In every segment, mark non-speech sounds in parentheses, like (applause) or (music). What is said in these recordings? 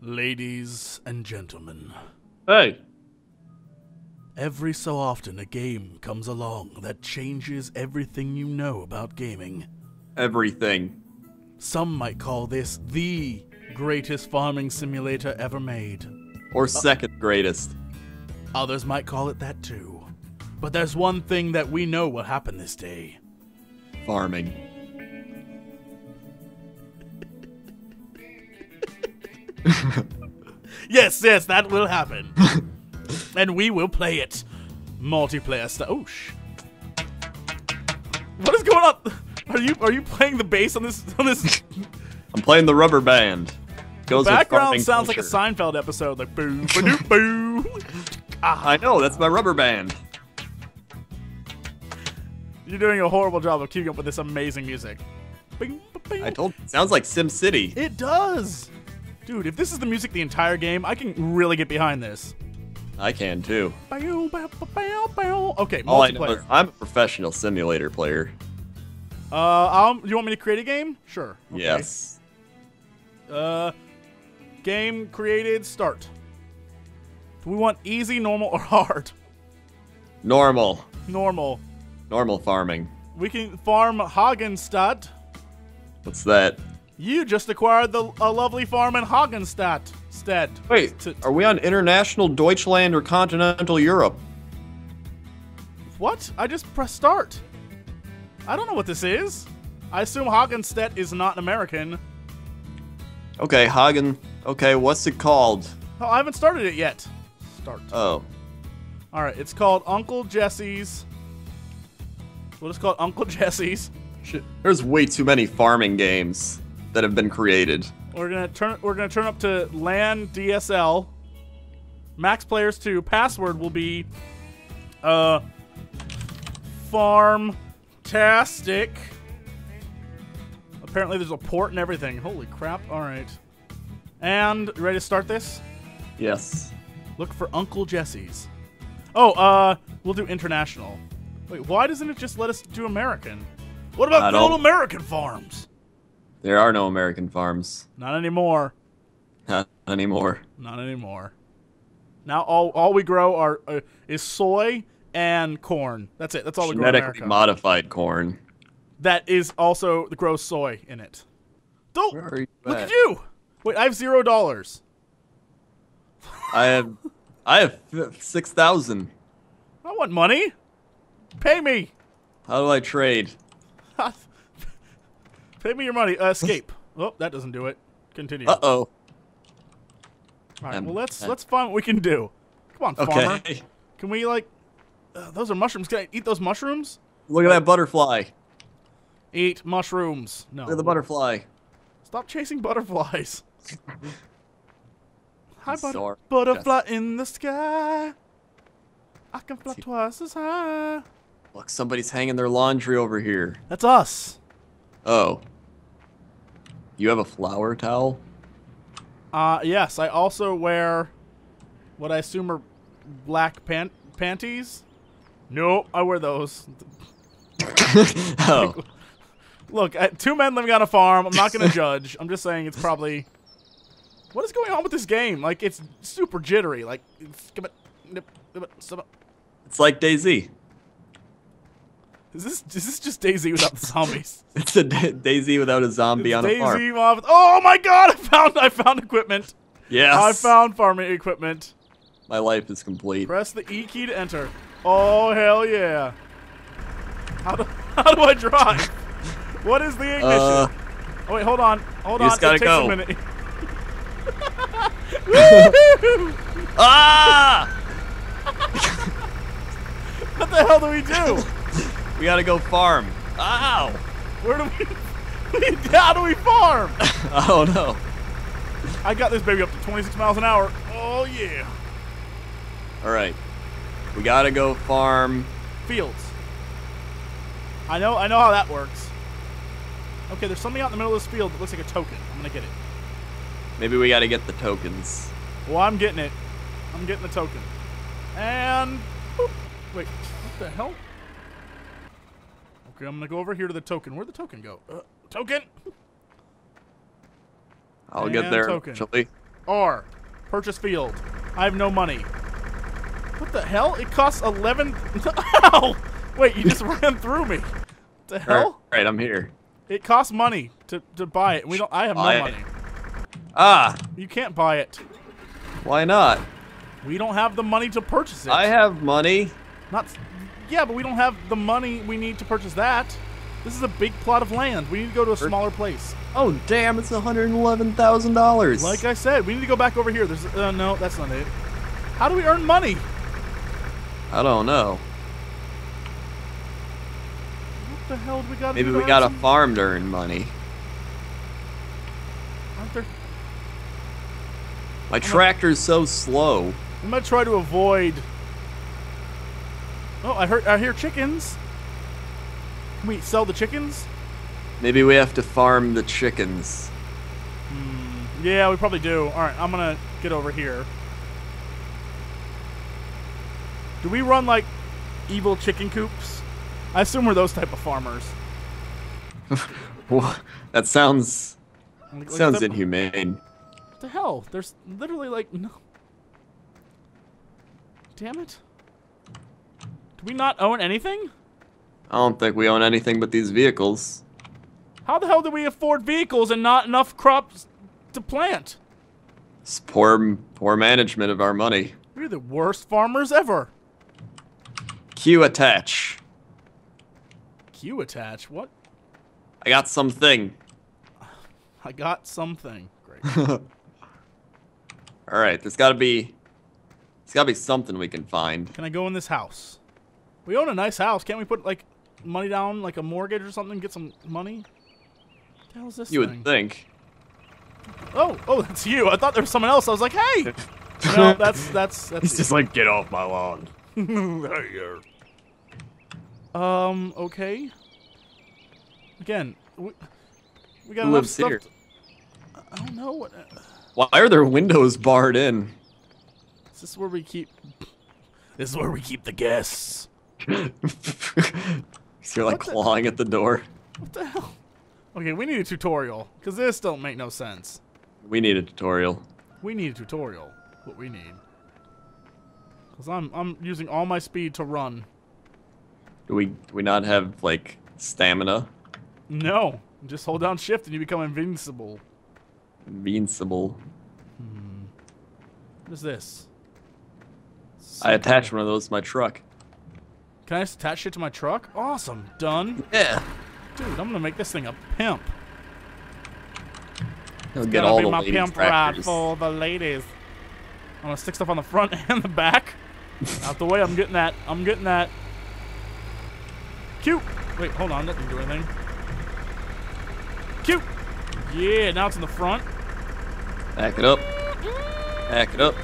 Ladies and gentlemen, Hey. every so often a game comes along that changes everything you know about gaming. Everything. Some might call this the greatest farming simulator ever made. Or second greatest. Others might call it that too. But there's one thing that we know will happen this day. Farming. (laughs) Yes, yes, that will happen. (laughs) and we will play it. Multiplayer style. Oh, sh. What is going on? Are you are you playing the bass on this on this (laughs) I'm playing the rubber band. Goes with background sounds like a. Seinfeld episode like boo boo boo. ah, I know, that's my rubber band. you're doing a horrible job of keeping up with this amazing music. Bing, bing. I told sounds like Sim City. It does. Dude, if this is the music the entire game, I can really get behind this. I can too. Bow, bow, bow. Okay, All I multiplayer. I'm a professional simulator player. Uh, um, you want me to create a game? Sure. Okay. Yes. Uh, game created. Start. Do we want easy, normal, or (laughs) hard? Normal. Normal. Normal farming. We can farm Hagenstadt. What's that? You just acquired the a lovely farm in Hagenstadt. Stead. Wait, are we on international Deutschland or continental Europe? what? I just pressed start. I don't know what this is. I assume Hagenstadt is not American. Okay, Hagen. Okay, what's it called? Oh, I haven't started it yet. Start. Oh, All right, it's called Uncle Jesse's. What is called Uncle (laughs) Jesse's. shit. There's way too many farming games that have been created. We're gonna turn. We're gonna turn up to LAN DSL. Max players two. Password will be, uh, farm-tastic. Apparently, there's a port and everything. Holy crap! All right. And you ready to start this? Yes. Look for Uncle Jesse's. Oh, uh, we'll do international. Wait, why doesn't it just let us do American? What about good old American farms? There are no American farms. Not anymore. Not anymore. Not anymore. Now all all we grow are uh, is soy and corn. That's it. That's all we grow Genetically modified corn. that is also that grows soy in it. Don't Where are you look at? at you. Wait, I have zero dollars. I have, I have six thousand. I want money. Pay me. How do I trade? (laughs) Pay me your money. Uh, escape. oh, that doesn't do it. Continue. Uh oh. All right. um, Well, let's uh, let's find what we can do. Come on, farmer. Okay. Can we like? Uh, those are mushrooms. Can I eat those mushrooms? Look at that butterfly. Eat mushrooms. No. Look at the butterfly. Stop chasing butterflies. (laughs) Hi, butter- butterfly in the sky. I can fly twice as high. Look, somebody's hanging their laundry over here. That's us. Oh. You have a flower towel? Uh, yes. I also wear what I assume are black pant panties. Nope, I wear those. (laughs) oh. (laughs) Look, uh, two men living on a farm. I'm not gonna (laughs) judge. I'm just saying it's probably. What is going on with this game? Like it's super jittery. Like it's. It's like DayZ. Is this is this just DayZ without the zombies? (laughs) It's a da- DayZ without a zombie It's on a farm. Moth- Oh my god! (laughs) I found I found equipment. Yes. I found farming equipment. My life is complete. Press the E key to enter. Oh hell yeah! How do (laughs) how do I drive? What is the ignition? Uh, oh wait, hold on, hold you on. just gotta it takes go. a minute. ah! what the hell do we do? We gotta go farm. Ow! Where do (laughs) we? how do we farm? (laughs) Oh no. I got this baby up to 26 miles an hour. Oh yeah. Alright. We gotta go farm. Fields. I know I know how that works. Okay, there's something out in the middle of this field that looks like a token. I'm gonna get it. Maybe we gotta get the tokens. Well, I'm getting it. I'm getting the token. And boop. wait, what the hell? Okay, I'm gonna go over here to the token. Where'd the token go? Uh, token. I'll And get there token. eventually. R. Purchase field. I have no money. What the hell? It costs 11. (laughs) Ow! Wait, you just (laughs) ran through me. What the hell? All right, I'm here. It costs money to, to buy it. We don't. I have no Buy it. money. Ah, You can't buy it. why not? We don't have the money to purchase it. I have money. Not. Yeah, but we don't have the money we need to purchase that. This is a big plot of land. We need to go to a smaller place. Oh, damn, it's $111,000. Like I said, we need to go back over here. There's. Uh, no, that's not it. How do we earn money? I don't know. What the hell do we got? Maybe we got a farm to earn money. Aren't there? My tractor's so slow. I'm gonna try to avoid. Oh, I heard. I hear chickens. Can we sell the chickens? Maybe we have to farm the chickens. Hmm, yeah, we probably do. All right, I'm gonna get over here. Do we run like evil chicken coops? I assume we're those type of farmers. (laughs) That sounds Like- like sounds the- inhumane. What the hell? There's literally like no. Damn it! We not own anything? I don't think we own anything but these vehicles. How the hell do we afford vehicles and not enough crops to plant? It's poor poor management of our money. We're the worst farmers ever. Q attach. Q attach. What? I got something. I got something. Great. (laughs) All right, there's got to be there's got to be something we can find. Can I go in this house? We own a nice house. Can't we put like money down, like a mortgage or something, get some money? What the hell is this You thing? would think. Oh, oh, that's you. I thought there was someone else. I was like, hey. (laughs) no, that's that's that's. He's just like, get off my lawn. (laughs) Um. Okay. Again, we, we got Who enough stuff. here? to- I don't know what. Why are their windows barred in? Is this where we keep? This is where we keep the guests. So (laughs) you're like What the- clawing at the door. What the hell? Okay, we need a tutorial because this don't make no sense. We need a tutorial. We need a tutorial. What we need. Cause I'm I'm using all my speed to run. Do we do we not have like stamina? No, just hold down shift and you become invincible. Invincible. Hmm. What is this? I attached one of those to my truck. Can I just attach shit to my truck? Awesome, done. Yeah. Dude, I'm gonna make this thing a pimp. He'll It's get gonna all be the my pimp ride for the ladies. I'm gonna stick stuff on the front (laughs) and the back. Out the way, I'm getting that. I'm getting that. Cute. Wait, hold on. That didn't do anything. Cute. Yeah, now it's in the front. Back it up. Back it up.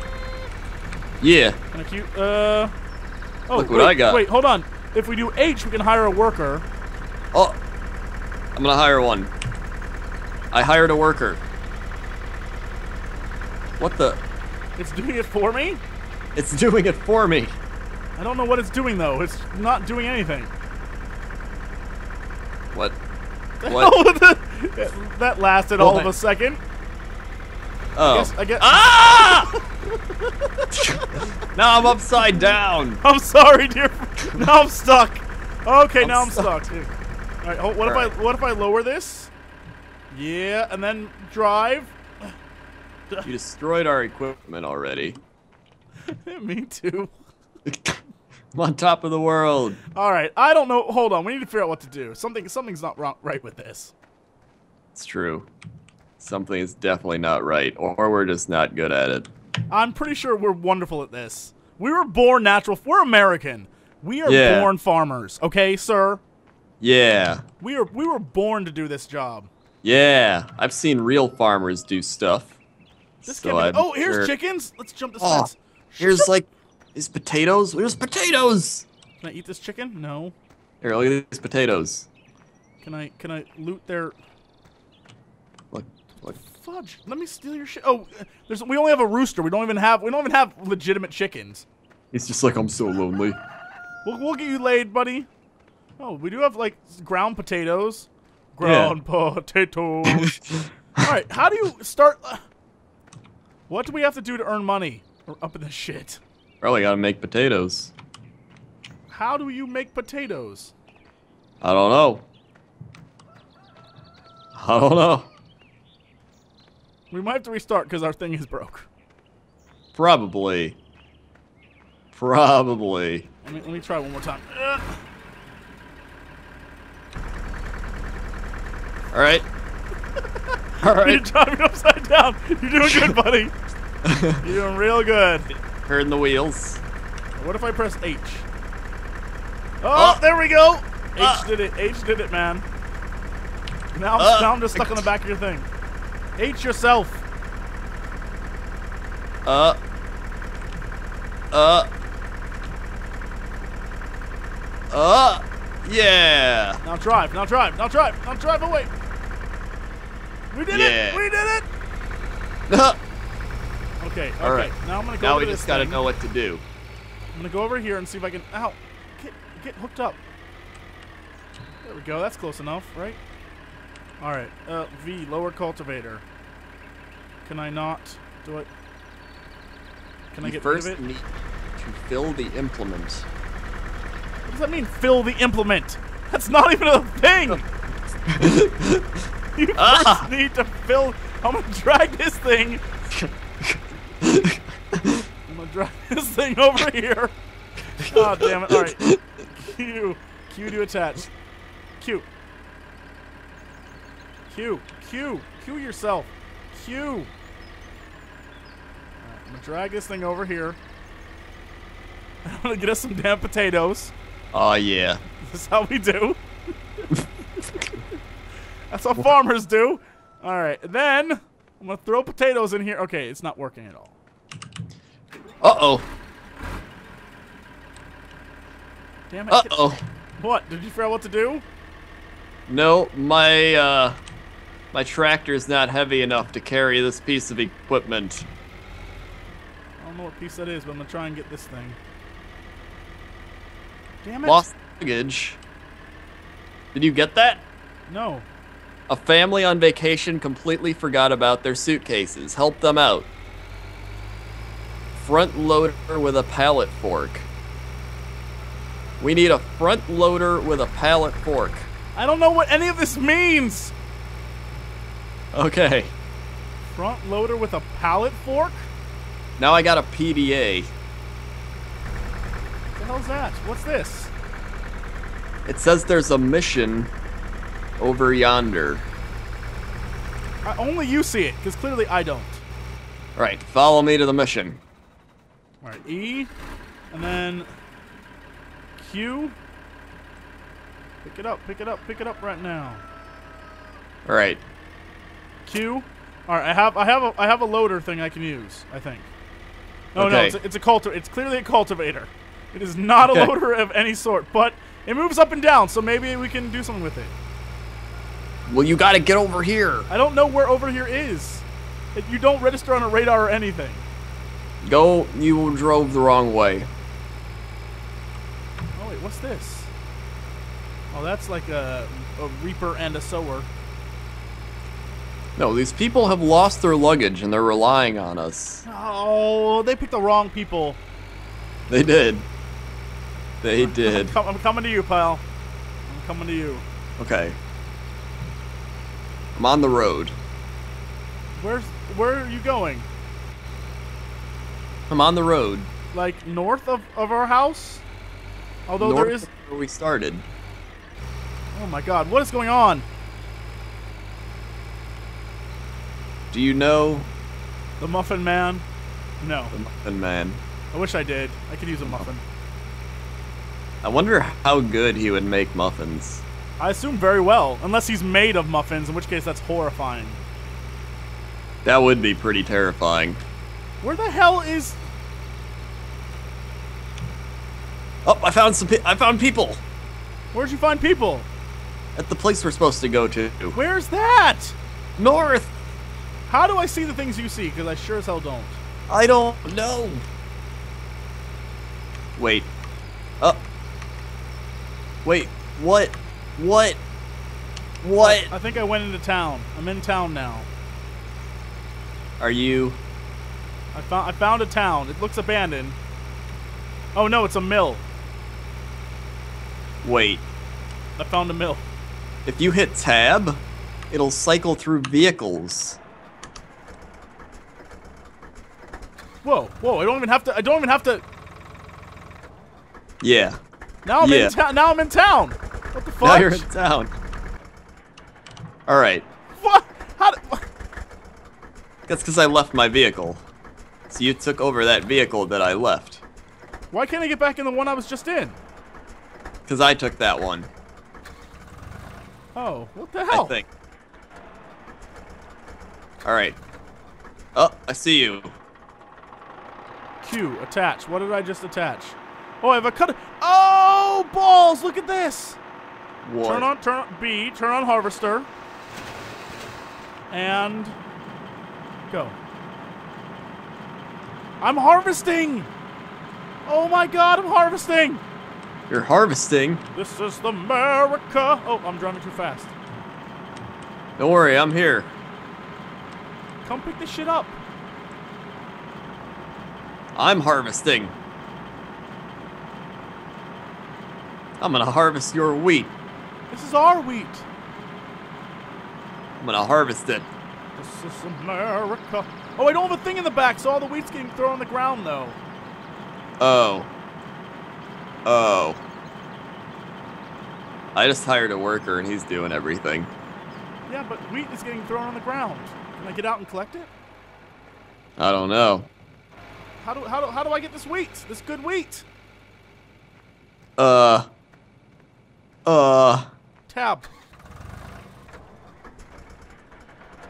Yeah. Kind of cute. Uh. Oh, Look what wait, I got. Wait, hold on. If we do H, we can hire a worker. Oh. I'm gonna hire one. I hired a worker. What the? It's doing it for me. It's doing it for me. I don't know what it's doing though. It's not doing anything. What? (laughs) What? that lasted all of a second. Oh. guess- I guess- Ah! (laughs) now I'm upside down. (laughs) I'm sorry, dear. Now I'm stuck. Okay, I'm now I'm stuck. stuck. All right, what if Alright. I what if I lower this? Yeah, and then drive. You destroyed our equipment already. (laughs) Me too. I'm on top of the world. All right, I don't know. Hold on, we need to figure out what to do. Something something's not wrong, right with this. It's true. Something is definitely not right, or we're just not good at it. I'm pretty sure we're wonderful at this. We were born natural. We're American. We are Yeah. born farmers. Okay, sir. Yeah. We are we were born to do this job. Yeah. I've seen real farmers do stuff. This So can't be- oh, here's sure- chickens. Let's jump this Oh, fence. Here's like these potatoes. There's potatoes. Can I eat this chicken? No. Here, look at these potatoes. Can I can I loot their Look. fudge? Let me steal your shit. Oh, there's we only have a rooster. We don't even have we don't even have legitimate chickens. It's just like I'm so lonely. We'll we'll get you laid, buddy. Oh, we do have like ground potatoes. Ground potatoes. (laughs) All right, how do you start? uh, What do we have to do to earn money? We're up in this shit. Probably gotta make potatoes. How do you make potatoes? I don't know. I don't know. We might have to restart because our thing is broke. Probably. Probably. Let me, let me try one more time. Ugh. All right. (laughs) All You're driving upside down. You're doing good, (laughs) buddy. You're doing real good. Turn the wheels. What if I press H? Oh, Oh. there we go. H Ah. did it. H did it, man. Now, I'm- Ah. now I'm just stuck on the back of your thing. H yourself. Uh. Uh. Uh. Yeah. Now drive. Now drive. Now drive. Now drive away. We did Yeah. it. We did it. now (laughs) Okay. Okay. All right. Now I'm gonna go. we over just gotta thing. know what to do. I'm gonna go over here and see if I can. Ow! Get get hooked up. There we go. That's close enough, right? All right. Uh, V lower cultivator. Can I not do it? Can I get first rid of it? need to fill the implement. What does that mean? Fill the implement. That's not even a thing. (laughs) you first Ah! need to fill. I'm gonna drag this thing. I'm gonna drag this thing over here. Oh damn it! All right. Q. Q to attach. Q. Q. Q. Q yourself. Q. Alright, I'm gonna drag this thing over here. (laughs) I'm gonna get us some damn potatoes. Oh yeah. (laughs) That's how we do. (laughs) That's what farmers do. All right, then I'm gonna throw potatoes in here. Okay, it's not working at all. Uh oh. Damn it! Uh oh. What? Did you figure out what to do? No, my uh, my tractor is not heavy enough to carry this piece of equipment. I don't know what piece that is, but I'm gonna try and get this thing. Damn it! Lost luggage. Did you get that? No. A family on vacation completely forgot about their suitcases. Help them out. Front loader with a pallet fork. We need a front loader with a pallet fork. I don't know what any of this means. Okay. Front loader with a pallet fork? Now I got a PDA. What the hell's that? What's this? It says there's a mission over yonder. I, only you see it, because clearly I don't. Alright, follow me to the mission. All right, E, and then Q. Pick it up, pick it up, pick it up right now. Alright. Q. All right, I have, I have, a, I have a loader thing I can use. I think. No, no, it's a, it's a cultivator. It's clearly a cultivator. It is not a loader of any sort, but it moves up and down, so maybe we can do something with it. Well, you gotta get over here. I don't know where over here is. You don't register on a radar or anything. Go, you drove the wrong way. Oh wait, what's this? Oh, that's like a, a reaper and a sower. No, these people have lost their luggage and they're relying on us. Oh, they picked the wrong people. They did. They did. I'm, I'm coming to you, pal. I'm coming to you. Okay. I'm on the road. Where's where are you going? I'm on the road. Like north of, of our house? Although north there is where we started. Oh my god, what is going on? Do you know The muffin man? No. the Muffin Man? I wish I did. I could use a muffin. I wonder how good he would make muffins. I assume very well, unless he's made of muffins, in which case that's horrifying. That would be pretty terrifying. Where the hell is Oh, I found some. I found people Where'd you find people? at the place we're supposed to go to. Where's that? North. How do I see the things you see? Because I sure as hell don't. I don't know. Wait. Uh. Wait. What? What? What? I think I went into town. I'm in town now. Are you? I found I found a town. It looks abandoned. Oh no, it's a mill. Wait, I found a mill. if you hit tab, it'll cycle through vehicles. Whoa, whoa! I don't even have to. I don't even have to. Yeah. Now I'm Yeah. in town. Now I'm in town. What the fuck? Now you're in town. All right. What? How? Did, That's because I left my vehicle. So you took over that vehicle that I left. why can't I get back in the one I was just in? Because I took that one. Oh, what the hell? I think. All right. Oh, I see you. Q, attach. What did I just attach? Oh, I have a cut. Oh, balls! Look at this. What? Turn on, turn on B. Turn on harvester. And go. I'm harvesting. Oh my God, I'm harvesting. You're harvesting. This is the America. Oh, I'm driving too fast. Don't worry, I'm here. Come pick this shit up. I'm harvesting. I'm gonna harvest your wheat. This is our wheat. I'm gonna harvest it. This is America. Oh, I don't have a thing in the back, so all the wheat's getting thrown on the ground, though. Oh. Oh. I just hired a worker and he's doing everything. Yeah, but wheat is getting thrown on the ground. Can I get out and collect it? I don't know. How do how do how do I get this wheat? This good wheat? Uh. Uh. Tab.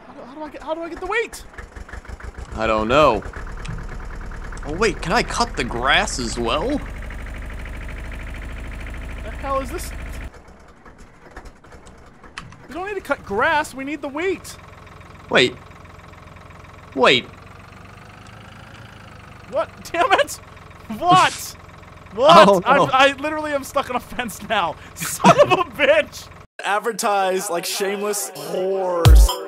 How do, how do I get how do I get the wheat? I don't know. Oh wait, can I cut the grass as well? The hell is this? We don't need to cut grass. We need the wheat. Wait. Wait. What? (laughs) Damn it! What? (laughs) What? Oh, no. I, I literally am stuck on a fence now. (laughs) Son of a bitch! advertise like shameless whores.